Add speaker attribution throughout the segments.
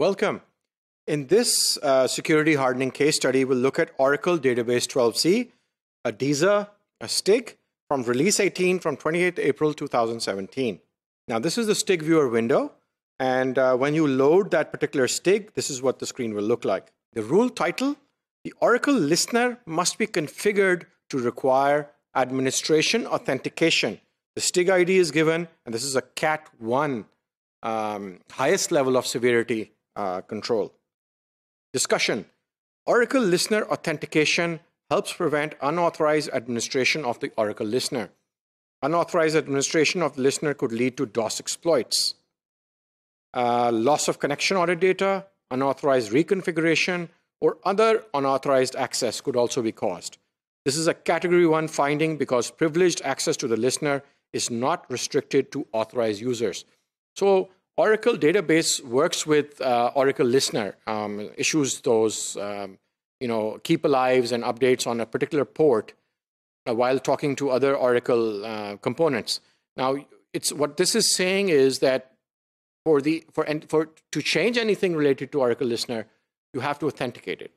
Speaker 1: Welcome. In this uh, security hardening case study, we'll look at Oracle Database 12c, a DISA, a STIG from release 18 from 28 April 2017. Now, this is the STIG viewer window. And uh, when you load that particular STIG, this is what the screen will look like. The rule title, the Oracle listener must be configured to require administration authentication. The STIG ID is given, and this is a CAT 1 um, highest level of severity uh, control. Discussion. Oracle Listener Authentication helps prevent unauthorized administration of the Oracle Listener. Unauthorized administration of the listener could lead to DOS exploits. Uh, loss of connection audit data, unauthorized reconfiguration, or other unauthorized access could also be caused. This is a category one finding because privileged access to the listener is not restricted to authorized users. So Oracle database works with uh, Oracle Listener, um, issues those um, you know keep alives and updates on a particular port uh, while talking to other Oracle uh, components. Now, it's what this is saying is that for the for and for to change anything related to Oracle Listener, you have to authenticate it.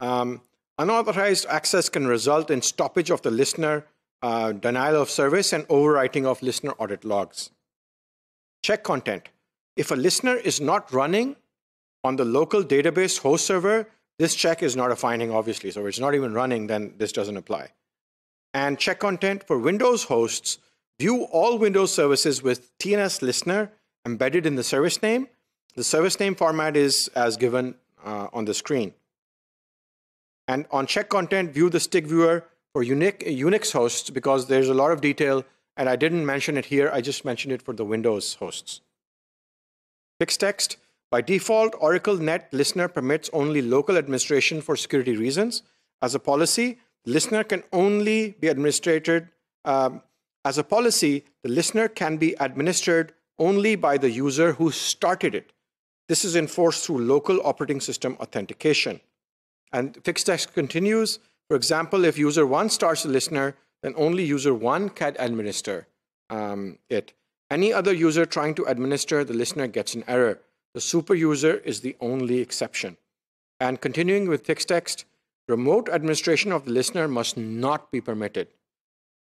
Speaker 1: Um, unauthorized access can result in stoppage of the listener uh, denial of service, and overwriting of listener audit logs. Check content. If a listener is not running on the local database host server, this check is not a finding, obviously. So if it's not even running, then this doesn't apply. And check content for Windows hosts, view all Windows services with TNS listener embedded in the service name. The service name format is as given uh, on the screen. And on check content, view the STIG viewer for Unix hosts because there's a lot of detail and I didn't mention it here, I just mentioned it for the Windows hosts. Fixed text. By default, Oracle Net Listener permits only local administration for security reasons. As a policy, listener can only be administered. Um, as a policy, the listener can be administered only by the user who started it. This is enforced through local operating system authentication. And fixed text continues. For example, if user one starts a listener, then only user one can administer um, it. Any other user trying to administer the listener gets an error. The super user is the only exception. And continuing with fixed text, remote administration of the listener must not be permitted.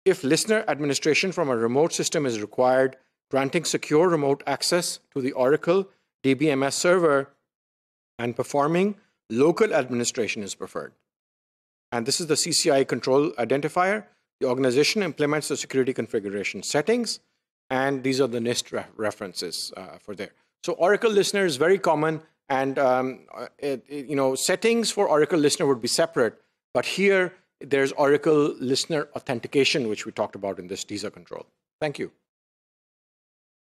Speaker 1: If listener administration from a remote system is required, granting secure remote access to the Oracle DBMS server and performing local administration is preferred. And this is the CCI control identifier. The organization implements the security configuration settings, and these are the NIST re references uh, for there. So Oracle Listener is very common, and um, it, it, you know settings for Oracle Listener would be separate, but here there's Oracle Listener authentication, which we talked about in this DISA control. Thank you.